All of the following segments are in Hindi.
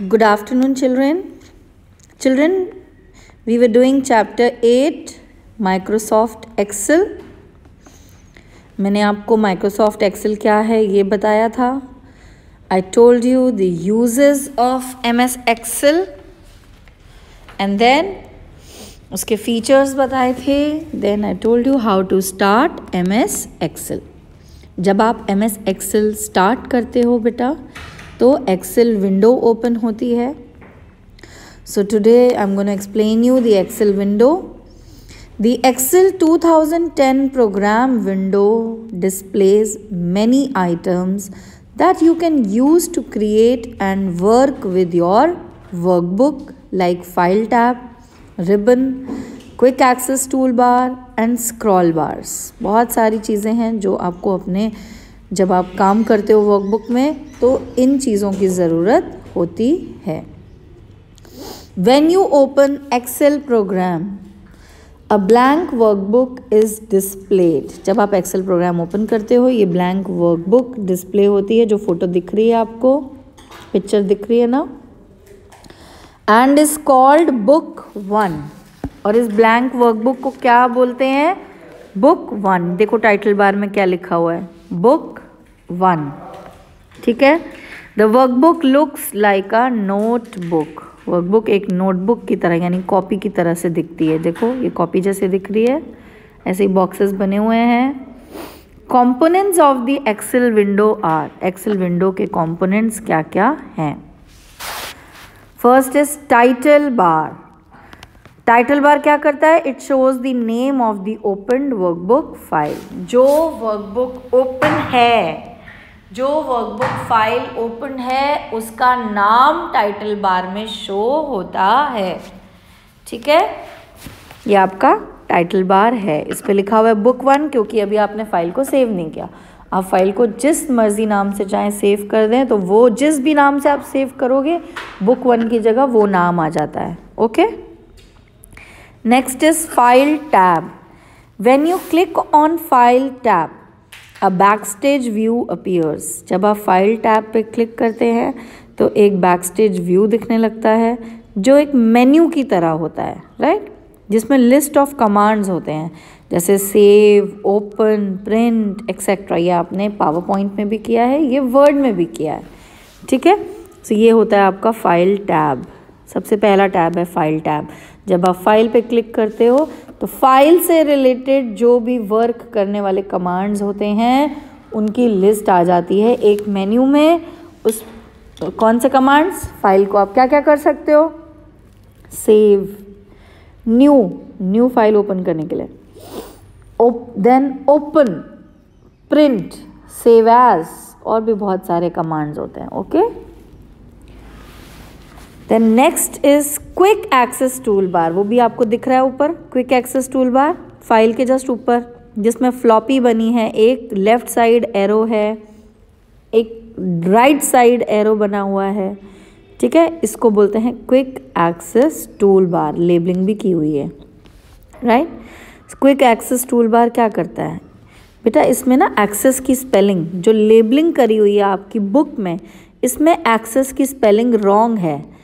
Good afternoon children children we were doing chapter eight Microsoft Excel मैंने आपको माइक्रोसॉफ्ट एक्सेल क्या है ये बताया था। I told you the uses of M S Excel and then उसके फीचर्स बताए थे। Then I told you how to start M S Excel जब आप एम एस एक्सेल स्टार्ट करते हो बेटा तो एक्सेल विंडो ओपन होती है। So today I am gonna explain you the Excel window the Excel 2010 program window displays many items that you can use to create and work with your workbook like file tab ribbon quick access tool bar and scroll bars बहुत सारी चीज़ें हैं जो आपको अपने, जब आप काम करते हो वर्कबुक में तो इन चीज़ों की ज़रूरत होती है। When you open Excel program a blank workbook is displayed जब आप एक्सेल प्रोग्राम ओपन करते हो, ये ब्लैंक वर्कबुक डिस्प्ले होती है, जो फ़ोटो दिख रही है आपको पिक्चर दिख रही है ना? And is called book one और इस ब्लैंक वर्कबुक को क्या बोलते हैं? बुक वन देखो टाइटल बार में क्या लिखा हुआ है? बुक वन ठीक है? The workbook looks like a note book workbook एक नोटबुक की तरह, यानी कॉपी की तरह से दिखती है। देखो, ये कॉपी जैसे दिख रही है, ऐसे ही बॉक्सेस बने हुए हैं। Components of the Excel window are Excel window के कॉम्पोनेंट्स क्या क्या हैं? First is title bar title bar क्या करता है? It shows the name of the open workbook file जो वर्कबुक ओपन है जो वर्कबुक फ़ाइल ओपन है, उसका नाम टाइटल बार में शो होता है। ठीक है? ये आपका टाइटल बार है। इस पर लिखा हुआ है बुक वन क्योंकि अभी आपने फ़ाइल को सेव नहीं किया। आप फ़ाइल को जिस मर्ज़ी नाम से चाहें सेव कर दें तो वो जिस भी नाम से आप सेव करोगे बुक वन की जगह वो नाम आ जाता है। Okay next is file tab when you click on file tab a backstage view appears जब आप फ़ाइल टैब पे क्लिक करते हैं तो एक बैक स्टेज व्यू दिखने लगता है, जो एक मेन्यू की तरह होता है राइट? जिसमें लिस्ट ऑफ़ कमांड्स होते हैं, जैसे सेव ओपन प्रिंट एक्सेट्रा ये आपने पावर पॉइंट में भी किया है, ये वर्ड में भी किया है, ठीक है? तो ये होता है आपका फ़ाइल टैब सबसे पहला टैब है फ़ाइल टैब जब आप फ़ाइल पे क्लिक करते हो तो फ़ाइल से रिलेटेड जो भी वर्क करने वाले कमांड्स होते हैं, उनकी लिस्ट आ जाती है एक मेन्यू में। उस, कौन से कमांड्स फ़ाइल को आप क्या क्या कर सकते हो? Save new new file open करने के लिए। Then open print save as और भी बहुत सारे कमांड्स होते हैं okay then next is quick access tool bar वो भी आपको दिख रहा है ऊपर। Quick access tool bar file के जस्ट ऊपर, जिसमें फ्लॉपी बनी है। एक लेफ़्ट साइड एरो है। एक राइट साइड एरो बना हुआ है। ठीक है? इसको बोलते हैं quick access tool bar labelling भी की हुई है। Right quick access tool bar क्या करता है? बेटा, इसमें ना एक्सेस की स्पेलिंग जो लेबलिंग करी हुई है आपकी बुक में, इसमें एक्सेस की स्पेलिंग रॉन्ग है।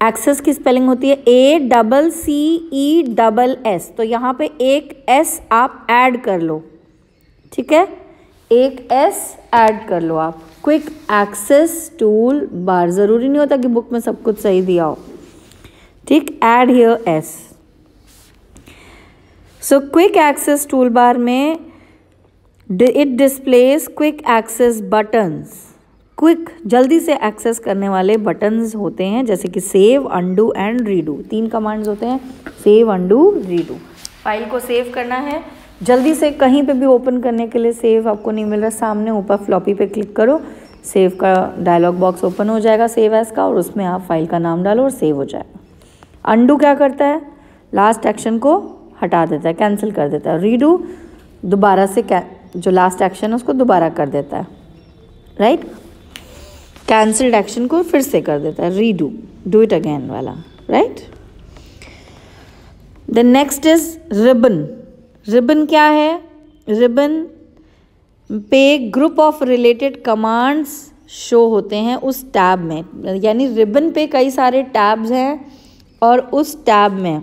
एक्सेस की स्पेलिंग होती है A double C E double S तो यहाँ पे एक एस आप ऐड कर लो। ठीक है? एक एस ऐड कर लो आप। क्विक एक्सेस टूल बार ज़रूरी नहीं होता कि बुक में सब कुछ सही दिया हो। ठीक? Add here as so quick access toolbar में it displays quick access buttons quick, जल्दी से एक्सेस करने वाले बटन्स होते हैं, जैसे कि सेव अंडू एंड रीडू तीन कमांड्स होते हैं सेव अंडू रीडू फ़ाइल को सेव करना है। जल्दी से कहीं पे भी ओपन करने के लिए सेव आपको नहीं मिल रहा। सामने ऊपर फ्लॉपी पे क्लिक करो। सेव का डायलॉग बॉक्स ओपन हो जाएगा सेव एस का, और उसमें आप फ़ाइल का नाम डालो और सेव हो जाएगा। अंडू क्या करता है? लास्ट एक्शन को हटा देता है कैंसिल कर देता है। रीडू दोबारा से जो लास्ट एक्शन है, उसको दोबारा कर देता है। Right right? कैंसल्ड एक्शन को फिर से कर देता है रीडू डू इट अगेन वाला right the next is ribbon ribbon क्या है? रिबन पे group of related commands show होते हैं उस टैब में। यानी रिबन पे कई सारे टैब्स हैं और उस टैब में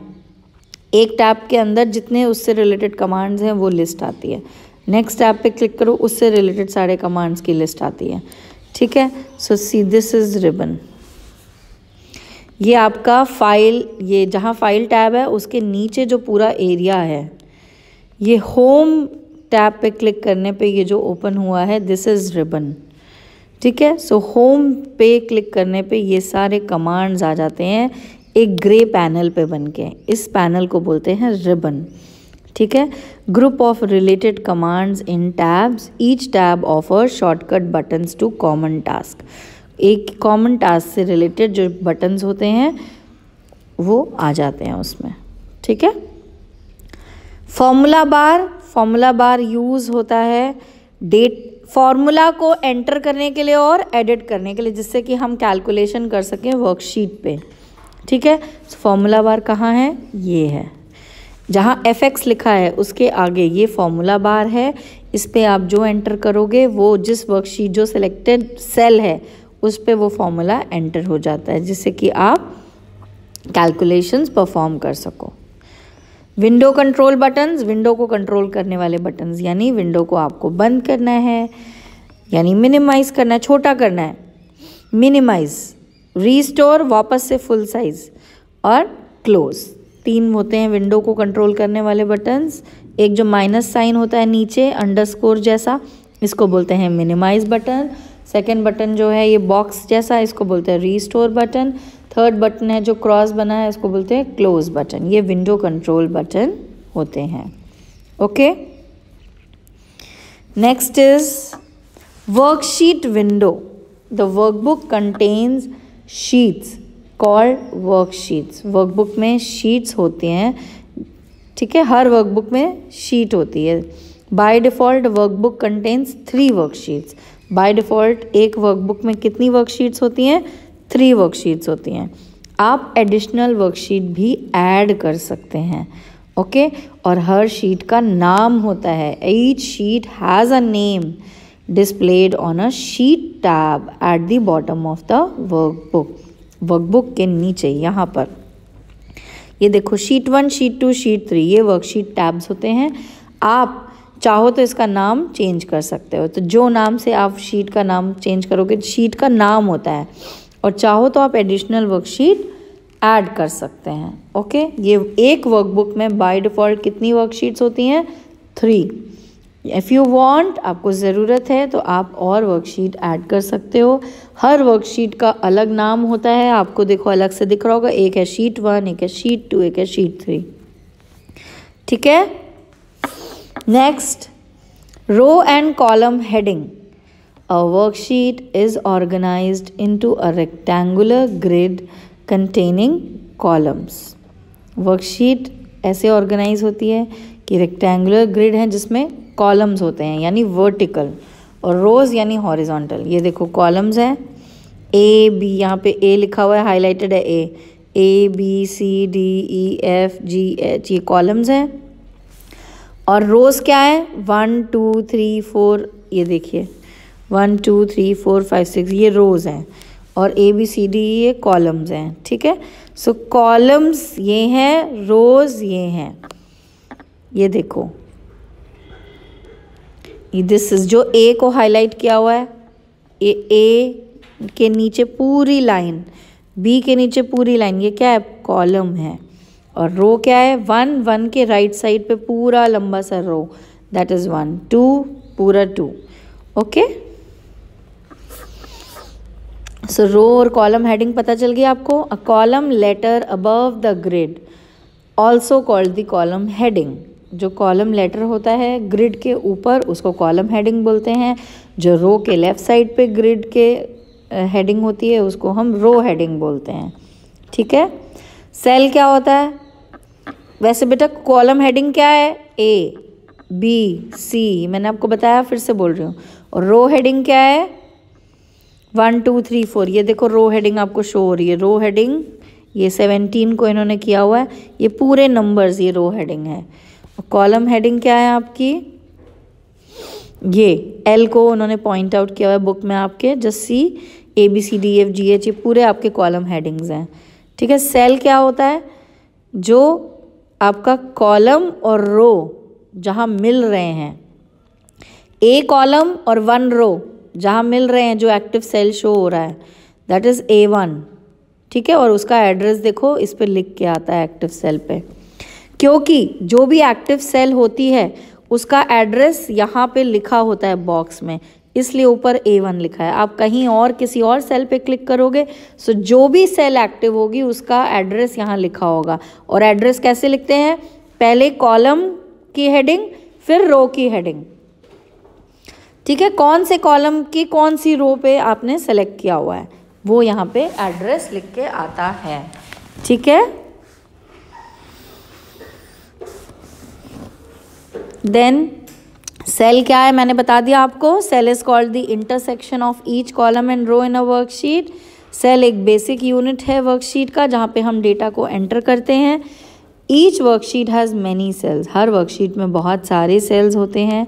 एक टैब के अंदर जितने उससे रिलेटेड कमांड्स हैं वो लिस्ट आती है। नेक्स्ट टैब पे क्लिक करो, उससे रिलेटेड सारे कमांड्स की लिस्ट आती है। ठीक है? So see this is ribbon ये आपका फ़ाइल ये जहाँ फ़ाइल टैब है, उसके नीचे जो पूरा एरिया है, ये होम टैब पे क्लिक करने पे ये जो ओपन हुआ है दिस इज़ रिबन ठीक है? सो होम पे क्लिक करने पे ये सारे कमांड्स आ जाते हैं, एक ग्रे पैनल पे बन के। इस पैनल को बोलते हैं रिबन ठीक है? Group of related commands in tabs each tab offer shortcut buttons to common task एक कॉमन टास्क से रिलेटेड जो बटन्स होते हैं, वो आ जाते हैं उसमें। ठीक है? Formula bar formula bar use होता है। डेट फॉर्मूला को एंटर करने के लिए और एडिट करने के लिए, जिससे कि हम कैलकुलेशन कर सकें वर्कशीट पे। ठीक है? फॉर्मूला बार कहाँ है? ये है। जहाँ एफ़ एक्स लिखा है, उसके आगे ये फॉर्मूला बार है। इस पर आप जो एंटर करोगे, वो जिस वर्कशीट जो सिलेक्टेड सेल है, उस पर वो फॉर्मूला एंटर हो जाता है, जिससे कि आप कैलकुलेशंस परफॉर्म कर सको। विंडो कंट्रोल बटन्स विंडो को कंट्रोल करने वाले बटन्स यानी विंडो को आपको बंद करना है, यानी मिनिमाइज करना है, छोटा करना है। मिनिमाइज रीस्टोर वापस से फुल साइज़ और क्लोज तीन होते हैं विंडो को कंट्रोल करने वाले बटन्स एक जो माइनस साइन होता है नीचे अंडरस्कोर जैसा, इसको बोलते हैं मिनिमाइज बटन सेकेंड बटन जो है ये बॉक्स जैसा, इसको बोलते हैं रीस्टोर बटन थर्ड बटन है जो क्रॉस बना है, इसको बोलते हैं क्लोज बटन ये विंडो कंट्रोल बटन होते हैं। Okay next is worksheet window the workbook contains sheets called worksheets workbook में शीट्स होती हैं, ठीक है? हर वर्कबुक में शीट होती है। By default workbook contains three worksheets by default एक वर्कबुक में कितनी वर्कशीट्स होती हैं? थ्री वर्कशीट्स होती हैं। आप एडिशनल वर्कशीट भी ऐड कर सकते हैं ओके okay? और हर शीट का नाम होता है। Each sheet has a name displayed on a sheet tab at the bottom of the workbook workbook के नीचे, यहाँ पर। ये देखो sheet one sheet two sheet three ये वर्कशीट टैब्स होते हैं। आप चाहो तो इसका नाम चेंज कर सकते हो। तो जो नाम से आप शीट का नाम चेंज करोगे शीट का नाम होता है। और चाहो तो आप एडिशनल वर्कशीट ऐड कर सकते हैं। ओके ये एक वर्कबुक में बाय डिफ़ॉल्ट कितनी वर्कशीट्स होती हैं? थ्री इफ़ यू वांट आपको ज़रूरत है तो आप और वर्कशीट ऐड कर सकते हो। हर वर्कशीट का अलग नाम होता है। आपको देखो अलग से दिख रहा होगा। एक है शीट वन एक है शीट टू एक है शीट थ्री ठीक है? Next row and column heading a worksheet is organized into a rectangular grid containing columns worksheet ऐसे ऑर्गेनाइज होती है कि रेक्टेंगुलर ग्रिड है जिसमें कॉलम्स होते हैं, यानी वर्टिकल और रोज़ यानी हॉरिजॉन्टल ये देखो कॉलम्स हैं. ए बी यहाँ पे ए लिखा हुआ है हाईलाइटेड है A A B C D E F G H ये कॉलम्स हैं. और रोज़ क्या है? वन टू थ्री फोर ये देखिए. One two three four five six ये रोज़ हैं. और ए बी सी डी ये कॉलम्स हैं. ठीक है? सो कॉलम्स ये हैं रोज़ ये हैं. ये देखो. दिस इज़ जो ए को हाईलाइट किया हुआ है ए ए के नीचे पूरी लाइन बी के नीचे पूरी लाइन ये क्या है? कॉलम है। और रो क्या है? वन वन के राइट साइड पे पूरा लंबा सा row that is one two पूरा टू ओके सो रो और कॉलम हेडिंग पता चल गई आपको? A column letter above the grid also called the column heading जो कॉलम लेटर होता है ग्रिड के ऊपर उसको कॉलम हेडिंग बोलते हैं। जो रो के लेफ़्ट साइड पे ग्रिड के हेडिंग होती है, उसको हम रो हेडिंग बोलते हैं। ठीक है? सेल क्या होता है? वैसे बेटा कॉलम हेडिंग क्या है? ए बी सी मैंने आपको बताया, फिर से बोल रही हूँ। और रो हेडिंग क्या है? वन टू थ्री फोर ये देखो रो हेडिंग आपको शो हो रही है। रो हेडिंग ये सेवेंटीन को इन्होंने किया हुआ है। ये पूरे नंबर्स ये रो हेडिंग है। कॉलम हेडिंग क्या है आपकी? ये एल को उन्होंने पॉइंट आउट किया हुआ है बुक में आपके just see A B C D F G H ये पूरे आपके कॉलम हेडिंग्स हैं। ठीक है सेल क्या होता है? जो आपका कॉलम और रो जहाँ मिल रहे हैं। ए कॉलम और वन रो जहाँ मिल रहे हैं, जो एक्टिव सेल शो हो रहा है। दैट इज़ ए वन ठीक है, और उसका एड्रेस देखो, इस पर लिख के आता है एक्टिव सेल पे। क्योंकि जो भी एक्टिव सेल होती है, उसका एड्रेस यहाँ पे लिखा होता है बॉक्स में। इसलिए ऊपर ए वन लिखा है। आप कहीं और किसी और सेल पे क्लिक करोगे सो जो भी सेल एक्टिव होगी, उसका एड्रेस यहाँ लिखा होगा। और एड्रेस कैसे लिखते हैं? पहले कॉलम की हेडिंग फिर रो की हेडिंग ठीक है, कौन से कॉलम की कौन सी रो पे आपने सेलेक्ट किया हुआ है? वो यहाँ पे एड्रेस लिख के आता है। ठीक है? देन सेल क्या है? मैंने बता दिया आपको। Cell is called the intersection of each column and row in a worksheet cell एक बेसिक यूनिट है वर्कशीट का, जहाँ पे हम डेटा को एंटर करते हैं। Each worksheet has many cells her worksheet में बहुत सारे सेल्स होते हैं।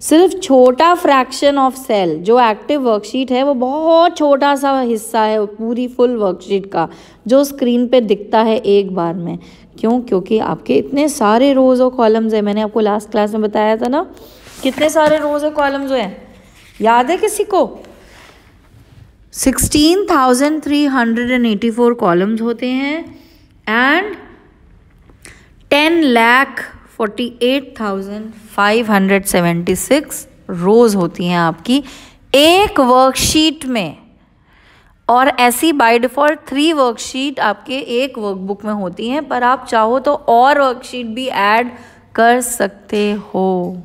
सिर्फ़ छोटा फ्रैक्शन ऑफ़ सेल जो एक्टिव वर्कशीट है, वो बहुत छोटा सा हिस्सा है, पूरी फुल वर्कशीट का, जो स्क्रीन पे दिखता है एक बार में। क्यों? क्योंकि आपके इतने सारे रोज़ और कॉलम्स हैं। मैंने आपको लास्ट क्लास में बताया था ना, कितने सारे रोज़ और कॉलम्स हैं? याद है किसी को? Sixteen thousand three hundred and eighty four columns होते हैं and ten lakh forty eight thousand five hundred seventy six rows होती हैं आपकी। एक वर्कशीट में और ऐसी बाय डिफ़ॉल्ट थ्री वर्कशीट आपके एक वर्कबुक में होती हैं, पर आप चाहो तो और वर्कशीट भी ऐड कर सकते हो।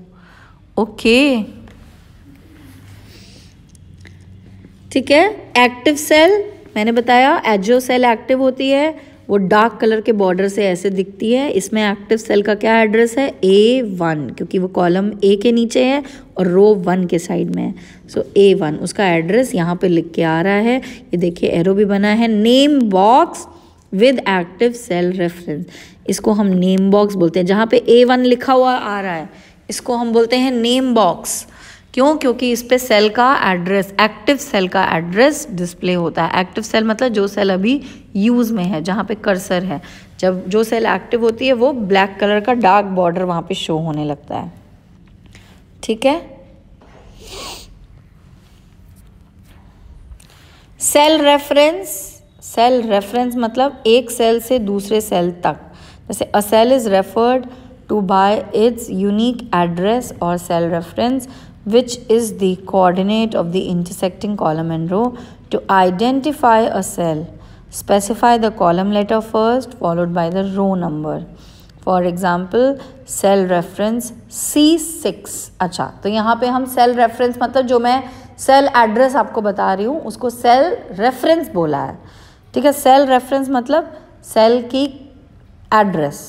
ओके ठीक है? एक्टिव सेल मैंने बताया एजो सेल एक्टिव होती है। वो डार्क कलर के बॉर्डर से ऐसे दिखती है। इसमें एक्टिव सेल का क्या एड्रेस है? ए वन क्योंकि वो कॉलम ए के नीचे है और रो वन के साइड में है। सो ए वन उसका एड्रेस यहाँ पे लिख के आ रहा है। ये देखिए एरो भी बना है। Name box with active cell reference इसको हम नेम बॉक्स बोलते हैं। जहाँ पे ए वन लिखा हुआ आ रहा है, इसको हम बोलते हैं नेम बॉक्स क्यों? क्योंकि इस पे सेल का एड्रेस एक्टिव सेल का एड्रेस डिस्प्ले होता है। एक्टिव सेल मतलब जो सेल अभी यूज़ में है, जहाँ पे कर्सर है। जब जो सेल एक्टिव होती है, वो ब्लैक कलर का डार्क बॉर्डर वहाँ पे शो होने लगता है। ठीक है? सेल रेफरेंस सेल रेफरेंस मतलब एक सेल से दूसरे सेल तक। जैसे a cell is referred to by its unique address और cell reference which is the coordinate of the intersecting column and row. To identify a cell, specify the column letter first followed by the row number. Example cell reference C six अच्छा तो यहाँ पे हम सेल रेफरेंस मतलब जो मैं सेल एड्रेस आपको बता रही हूँ उसको सेल रेफरेंस बोला है ठीक है सेल रेफरेंस मतलब सेल की एड्रेस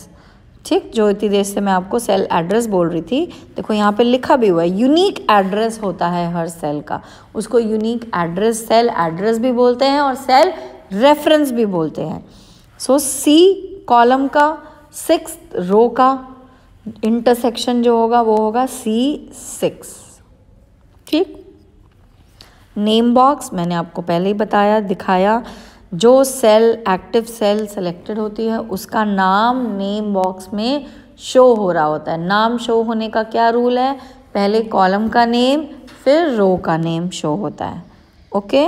ठीक, जो इतनी देर से मैं आपको सेल एड्रेस बोल रही थी, देखो यहाँ पे लिखा भी हुआ है यूनिक एड्रेस होता है हर सेल का। उसको यूनिक एड्रेस सेल एड्रेस भी बोलते हैं और सेल रेफरेंस भी बोलते हैं। सो सी कॉलम का सिक्स रो का इंटरसेक्शन जो होगा, वो होगा सी सिक्स ठीक? नेम बॉक्स मैंने आपको पहले ही बताया, दिखाया। जो सेल एक्टिव सेल सेलेक्टेड होती है, उसका नाम नेम बॉक्स में शो हो रहा होता है। नाम शो होने का क्या रूल है? पहले कॉलम का नेम फिर रो का नेम शो होता है। ओके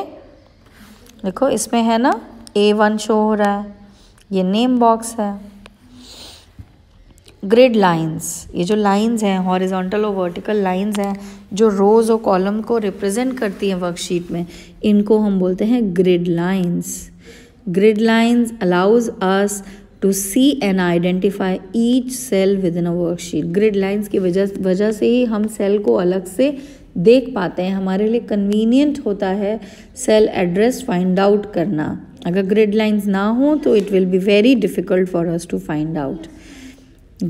देखो, इसमें है ना ए वन शो हो रहा है। ये नेम बॉक्स है। ग्रिड लाइंस ये जो लाइंस हैं हॉरिजॉन्टल और वर्टिकल लाइंस हैं, जो रोज़ और कॉलम को रिप्रेजेंट करती हैं वर्कशीट में, इनको हम बोलते हैं grid lines Grid lines allows us to see and identify each cell within a worksheet. Grid lines की वजह वजह से ही हम सेल को अलग से देख पाते हैं हमारे लिए कन्वीनियंट होता है सेल एड्रेस फाइंड आउट करना अगर ग्रिड लाइंस ना हो तो it will be very difficult for us to find out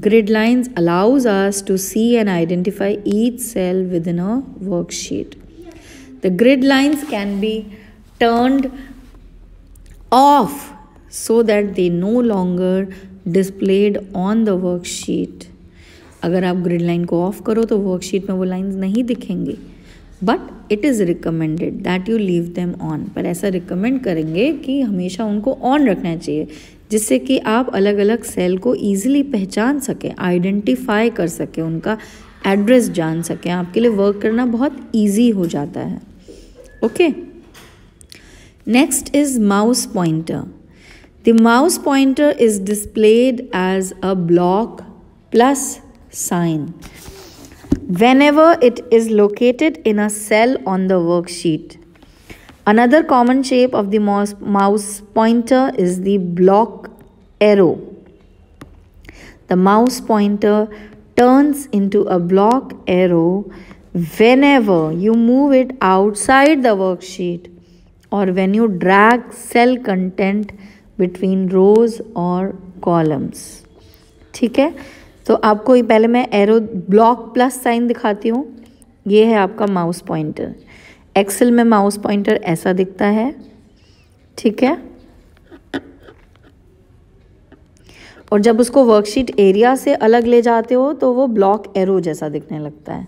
grid lines allows us to see and identify each cell within a worksheet the grid lines can be turned off so that they no longer displayed on the worksheet. अगर आप ग्रिड लाइन को ऑफ़ करो तो वर्कशीट में वो लाइंस नहीं दिखेंगी। But it is recommended that you leave them on पर ऐसा रिकमेंड करेंगे कि हमेशा उनको ऑन रखना चाहिए, जिससे कि आप अलग अलग सेल को ईजिली पहचान सकें आइडेंटिफाई कर सकें, उनका एड्रेस जान सकें। आपके लिए वर्क करना बहुत ईजी हो जाता है। Okay Next is mouse pointer. The mouse pointer is displayed as a block plus sign whenever it is located in a cell on the worksheet. Another common shape of the mouse, mouse pointer is the block arrow. The mouse pointer turns into a block arrow whenever you move it outside the worksheet or when you drag cell content between rows or columns. ठीक है? तो आपको ये पहले मैं एरो ब्लॉक प्लस साइन दिखाती हूँ। ये है आपका माउस पॉइंटर एक्सेल में माउस पॉइंटर ऐसा दिखता है। ठीक है? और जब उसको वर्कशीट एरिया से अलग ले जाते हो तो वो ब्लॉक एरो जैसा दिखने लगता है।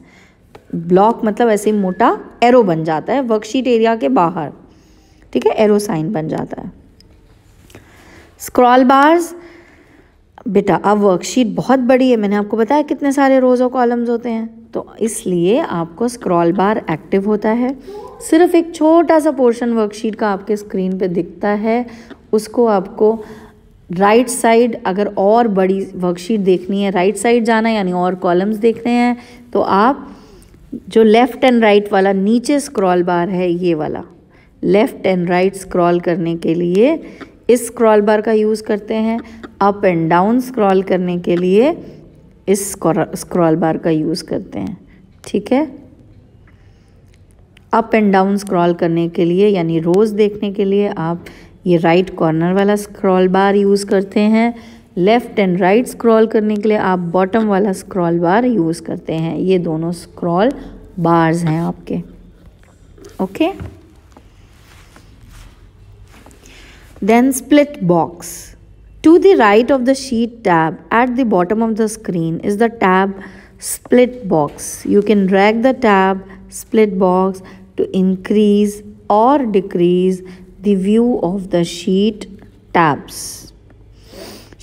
ब्लॉक मतलब ऐसे मोटा एरो बन जाता है वर्कशीट एरिया के बाहर। ठीक है? एरो साइन बन जाता है। स्क्रॉल बार्स बेटा, अब वर्कशीट बहुत बड़ी है। मैंने आपको बताया कितने सारे रोज़ और कॉलम्स होते हैं। तो इसलिए आपको स्क्रॉल बार एक्टिव होता है। सिर्फ़ एक छोटा सा पोर्शन वर्कशीट का आपके स्क्रीन पे दिखता है। उसको आपको राइट right साइड अगर और बड़ी वर्कशीट देखनी है राइट right साइड जाना है, यानी और कॉलम्स देखने हैं तो आप जो लेफ़्ट एंड राइट वाला नीचे स्क्रॉल बार है, ये वाला। लेफ़्ट एंड राइट स्क्रॉल करने के लिए इस स्क्रॉल बार का यूज़ करते हैं। अप एंड डाउन स्क्रॉल करने के लिए इस स्क्रॉल बार का यूज़ करते हैं। ठीक है? अप एंड डाउन स्क्रॉल करने के लिए यानी रोज़ देखने के लिए आप ये राइट कॉर्नर वाला स्क्रॉल बार यूज़ करते हैं। लेफ़्ट एंड राइट स्क्रॉल करने के लिए आप बॉटम वाला स्क्रॉल बार यूज़ करते हैं। ये दोनों स्क्रॉल बार्स हैं आपके। Okay? Then split box to the right of the sheet tab at the bottom of the screen is the tab split box. You can drag the tab split box to increase or decrease the view of the sheet tabs.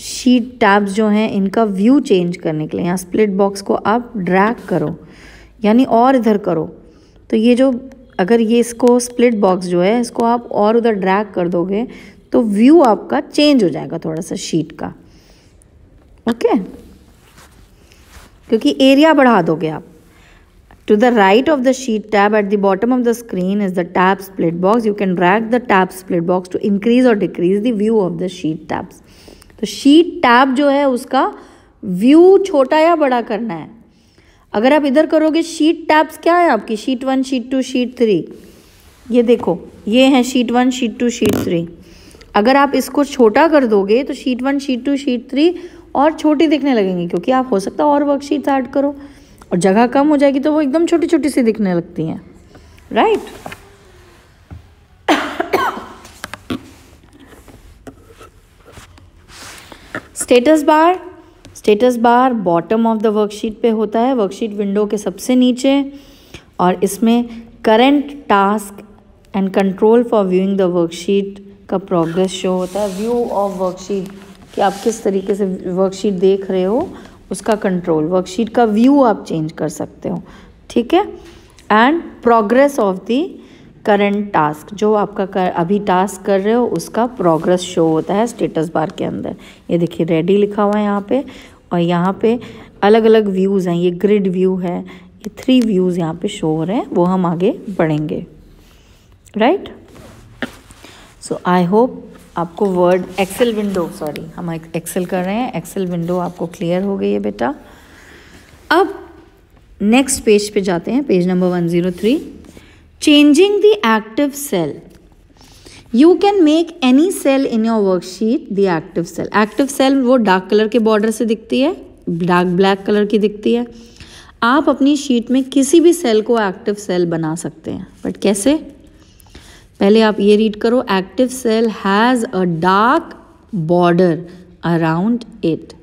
Sheet tabs जो हैं, इनका व्यू चेंज करने के लिए, यहाँ स्प्लिट बॉक्स को आप ड्रैग करो, यानी और इधर करो। तो ये जो, अगर ये इसको स्प्लिट बॉक्स जो है, इसको आप और उधर ड्रैग कर दोगे तो व्यू आपका चेंज हो जाएगा थोड़ा सा शीट का। ओके क्योंकि एरिया बढ़ा दोगे आप। To the right of the sheet tab at the bottom of the screen is the tab split box you can drag the tab split box to increase और decrease the view of the sheet tabs तो शीट टैब जो है, उसका व्यू छोटा या बड़ा करना है? अगर आप इधर करोगे शीट टैब्स क्या है आपकी? Sheet one sheet two sheet three ये देखो, ये है sheet one sheet two sheet three अगर आप इसको छोटा कर दोगे तो sheet one sheet two sheet three और छोटी दिखने लगेंगी, क्योंकि आप हो सकता है और वर्कशीट्स ऐड करो। और जगह कम हो जाएगी तो वो एकदम छोटी छोटी सी दिखने लगती हैं। Right status bar status bar bottom of the worksheet पे होता है। वर्कशीट विंडो के सबसे नीचे। और इसमें current task and control for viewing the worksheet का प्रोग्रेस शो होता है। व्यू ऑफ़ वर्कशीट कि आप किस तरीके से वर्कशीट देख रहे हो उसका कंट्रोल वर्कशीट का व्यू आप चेंज कर सकते हो। ठीक है? And progress of the current task जो आपका कर, अभी टास्क कर रहे हो उसका प्रोग्रेस शो होता है स्टेटस बार के अंदर। ये देखिए रेडी लिखा हुआ है यहाँ पे और यहाँ पे अलग अलग व्यूज़ हैं। ये ग्रिड व्यू है ये थ्री व्यूज़ यहाँ पे शो हो रहे हैं वो हम आगे बढ़ेंगे। राइट सो आई होप आपको वर्ड एक्सेल विंडो सॉरी हम एक्सेल कर रहे हैं। एक्सेल विंडो आपको क्लियर हो गई है बेटा। अब नेक्स्ट पेज पे जाते हैं page number one zero three changing the active cell you can make any cell in your worksheet the active cell active cell वो डार्क कलर के बॉर्डर से दिखती है डार्क ब्लैक कलर की दिखती है। आप अपनी शीट में किसी भी सेल को एक्टिव सेल बना सकते हैं। बट कैसे? पहले आप ये रीड करो active cell has a dark border around it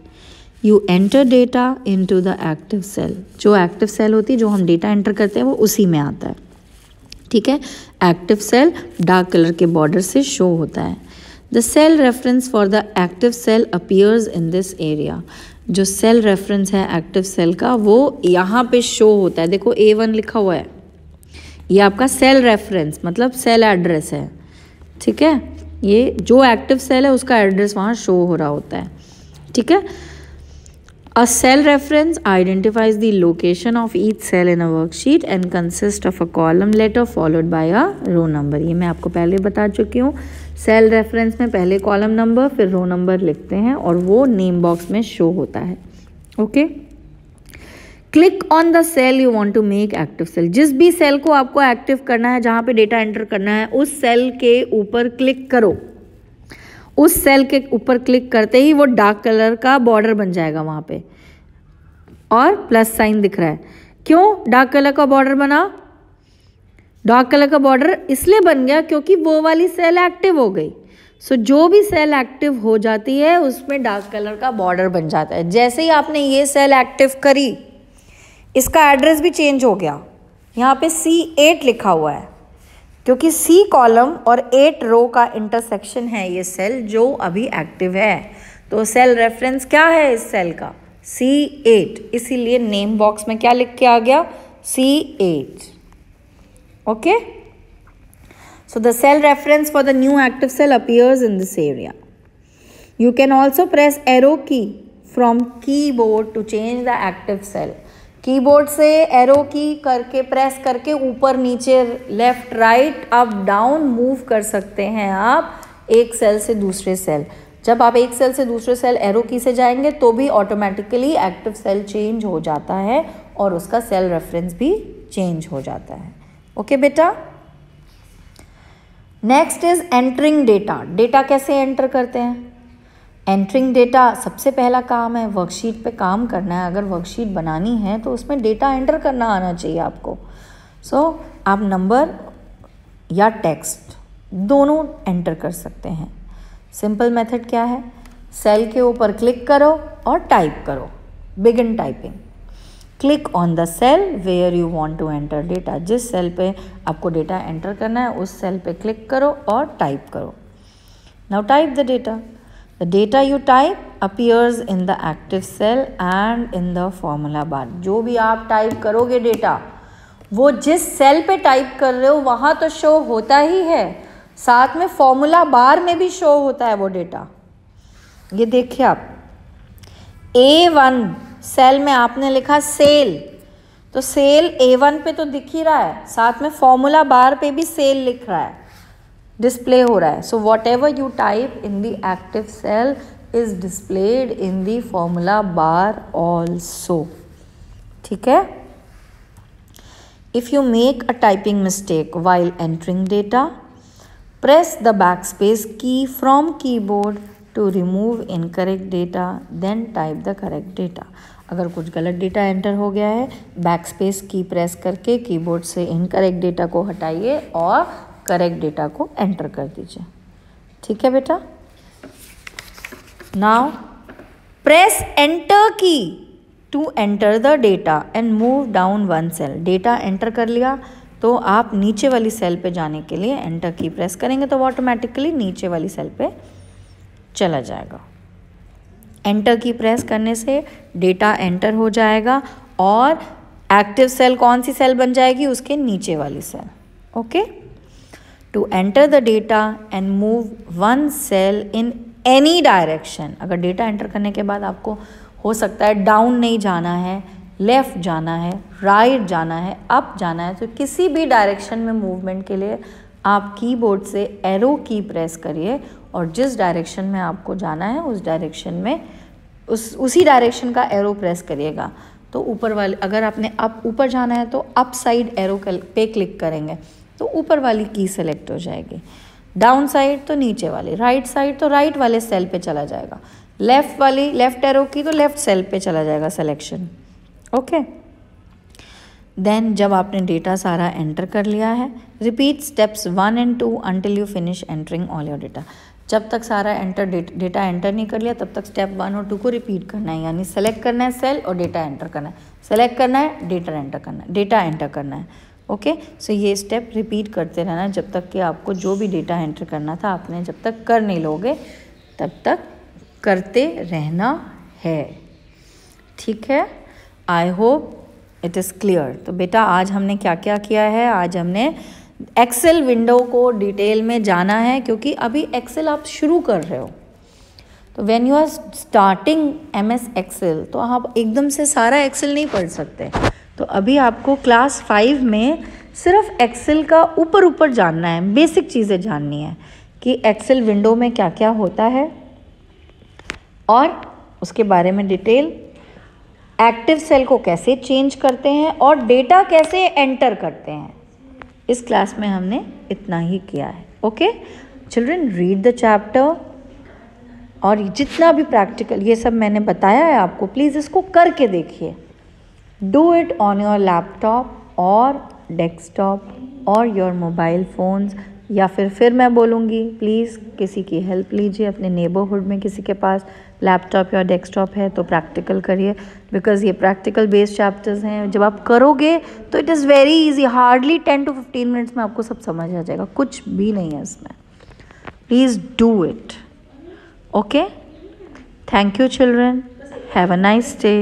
you enter data into the active cell जो एक्टिव सेल होती है, जो हम डेटा एंटर करते हैं, वो उसी में आता है। ठीक है? एक्टिव सेल डार्क कलर के बॉर्डर से शो होता है। The cell reference for the active cell appears in this area जो सेल रेफरेंस है एक्टिव सेल का, वो यहाँ पे शो होता है। देखो ए वन लिखा हुआ है। ये आपका सेल रेफरेंस मतलब सेल एड्रेस है। ठीक है? ये जो एक्टिव सेल है, उसका एड्रेस वहाँ शो हो रहा होता है। ठीक है? A cell reference identifies the location of each cell in a worksheet and consists of a column letter followed by a row number. ये मैं आपको पहले बता चुकी हूँ। सेल रेफरेंस में पहले कॉलम नंबर फिर रो नंबर लिखते हैं और वो नेम बॉक्स में शो होता है। Okay click on the cell you want to make active cell. जिस भी सेल को आपको एक्टिव करना है जहाँ पे डेटा एंटर करना है उस सेल के ऊपर क्लिक करो। उस सेल के ऊपर क्लिक करते ही वो डार्क कलर का बॉर्डर बन जाएगा वहाँ पे। और प्लस साइन दिख रहा है। क्यों डार्क कलर का बॉर्डर बना? डार्क कलर का बॉर्डर इसलिए बन गया क्योंकि वो वाली सेल एक्टिव हो गई। सो so, जो भी सेल एक्टिव हो जाती है उसमें डार्क कलर का बॉर्डर बन जाता है। जैसे ही आपने ये सेल एक्टिव करी इसका एड्रेस भी चेंज हो गया। यहाँ पे सी एट लिखा हुआ है, क्योंकि सी कॉलम और एट रो का इंटरसेक्शन है ये सेल जो अभी एक्टिव है। तो सेल रेफरेंस क्या है इस सेल का? C eight. इसीलिए नेम बॉक्स में क्या लिख के आ गया? C eight. Okay? So the cell reference for the new active cell appears in this area you can also press arrow key from keyboard to change the active cell keyboard से एरो की करके, प्रेस करके ऊपर, नीचे, left, right, up, down, move कर सकते हैं आप एक सेल से दूसरे सेल। जब आप एक सेल से दूसरे सेल एरो की से जाएँगे तो भी ऑटोमेटिकली एक्टिव सेल चेंज हो जाता है और उसका सेल रेफरेंस भी चेंज हो जाता है। ओके बेटा? Next is entering data data कैसे एंटर करते हैं? एंट्रिंग डेटा सबसे पहला काम है वर्कशीट पे काम करना है। अगर वर्कशीट बनानी है तो उसमें डेटा एंटर करना आना चाहिए आपको। सो so, आप नंबर या टेक्स्ट दोनों एंटर कर सकते हैं। सिंपल मेथड क्या है? सेल के ऊपर क्लिक करो और टाइप करो। Begin typing click on the cell where you want to enter data जिस सेल पे आपको डेटा एंटर करना है उस सेल पे क्लिक करो और टाइप करो। Now type the data The data you type appears in the active cell and in the formula bar. जो भी आप टाइप करोगे डेटा वो जिस सेल पे टाइप कर रहे हो, वहाँ तो शो होता ही है। साथ में फॉर्मूला बार में भी शो होता है वो डेटा ये देखिए आप। ए वन सेल में आपने लिखा सेल तो सेल ए वन पे तो दिख ही रहा है। साथ में फॉर्मूला बार पे भी सेल लिख रहा है। डिस्प्ले हो रहा है. So whatever you type in the active cell is displayed in the formula bar also ठीक है? If you make a typing mistake while entering data press the backspace key from keyboard to remove incorrect data then type the correct data अगर कुछ गलत डेटा एंटर हो गया है बैक स्पेस की प्रेस करके कीबोर्ड से इनकरेक्ट डेटा को हटाइए और करेक्ट डेटा को एंटर कर दीजिए। ठीक है बेटा? Now press enter key to enter the data and move down one cell data enter कर लिया तो आप नीचे वाली सेल पे जाने के लिए एंटर की प्रेस करेंगे तो ऑटोमेटिकली नीचे वाली सेल पे चला जाएगा। एंटर की प्रेस करने से डेटा एंटर हो जाएगा और एक्टिव सेल कौन सी सेल बन जाएगी? उसके नीचे वाली cell okay okay? To enter the data and move one cell in any direction अगर डेटा एंटर करने के बाद आपको हो सकता है डाउन नहीं जाना है लेफ़्ट जाना है राइट right जाना है अप जाना है तो किसी भी डायरेक्शन में मूवमेंट के लिए आप कीबोर्ड से एरो की प्रेस करिए और जिस डायरेक्शन में आपको जाना है, उस डायरेक्शन में, उस, उसी डायरेक्शन का एरो प्रेस करिएगा। तो ऊपर वाले, अगर आपने अप ऊपर जाना है तो अप साइड एरो पे क्लिक करेंगे। तो ऊपर वाली की सेलेक्ट हो जाएगी। डाउन साइड तो नीचे वाली राइट साइड तो राइट वाले सेल पे चला जाएगा। लेफ़्ट वाली लेफ़्ट एरो की तो लेफ़्ट सेल पे चला जाएगा सिलेक्शन ओके देन जब आपने डेटा सारा एंटर कर लिया है repeat steps one and two until you finish entering all your data जब तक सारा एंटर डेटा एंटर नहीं कर लिया, तब तक स्टेप वन और टू को रिपीट करना है। यानी सेलेक्ट करना है सेल और डेटा एंटर करना है। सेलेक्ट करना है डेटा एंटर करना है। डेटा एंटर करना है। ओके सो ये स्टेप रिपीट करते रहना जब तक कि आपको जो भी डेटा एंटर करना था, आपने जब तक कर नहीं लोगे, तब तक करते रहना है। ठीक है? I hope it is clear तो बेटा, आज हमने क्या क्या किया है? आज हमने एक्सेल विंडो को डिटेल में जाना है, क्योंकि अभी एक्सेल आप शुरू कर रहे हो। तो when you are starting M S Excel तो आप एकदम से सारा एक्सेल नहीं पढ़ सकते। तो अभी आपको क्लास फाइव में सिर्फ़ एक्सेल का ऊपर ऊपर जानना है बेसिक चीज़ें जाननी है कि एक्सेल विंडो में क्या क्या होता है और उसके बारे में डिटेल एक्टिव सेल को कैसे चेंज करते हैं और डेटा कैसे एंटर करते हैं। इस क्लास में हमने इतना ही किया है okay children read the chapter और जितना भी प्रैक्टिकल ये सब मैंने बताया है आपको प्लीज़ इसको करके देखिए। Do it on your laptop और डेस्कटॉप और योर मोबाइल फ़ोन्स या फिर फिर मैं बोलूँगी प्लीज़ किसी की हेल्प लीजिए अपने नेबरहुड में किसी के पास लैपटॉप या डेस्कटॉप है तो प्रैक्टिकल करिए बिकॉज़ ये प्रैक्टिकल बेस्ड चैप्टर्स हैं। जब आप करोगे तो it is very easy hardly ten to fifteen minutes में आपको सब समझ आ जाएगा। कुछ भी नहीं है इसमें। Please do it okay thank you children have a nice day